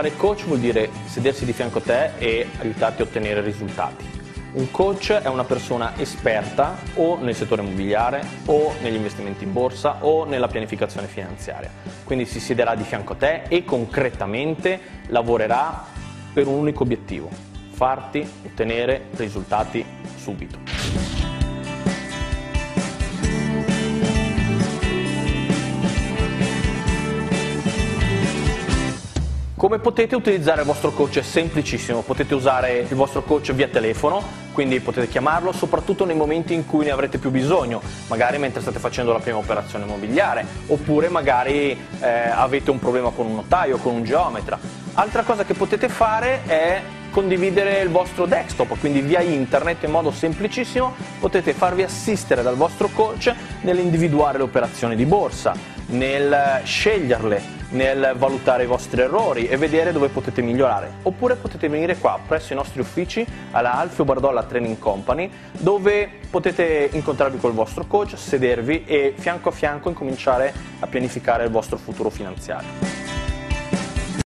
Fare coach vuol dire sedersi di fianco a te e aiutarti a ottenere risultati. Un coach è una persona esperta o nel settore immobiliare o negli investimenti in borsa o nella pianificazione finanziaria. Quindi si siederà di fianco a te e concretamente lavorerà per un unico obiettivo, farti ottenere risultati subito. Come potete utilizzare il vostro coach? È semplicissimo, potete usare il vostro coach via telefono, quindi potete chiamarlo soprattutto nei momenti in cui ne avrete più bisogno, magari mentre state facendo la prima operazione immobiliare, oppure magari eh, avete un problema con un notaio, con un geometra. Altra cosa che potete fare è condividere il vostro desktop, quindi via internet in modo semplicissimo potete farvi assistere dal vostro coach nell'individuare le operazioni di borsa, nel sceglierle, nel valutare i vostri errori e vedere dove potete migliorare. Oppure potete venire qua presso i nostri uffici alla Alfio Bardolla Training Company dove potete incontrarvi col vostro coach, sedervi e fianco a fianco incominciare a pianificare il vostro futuro finanziario.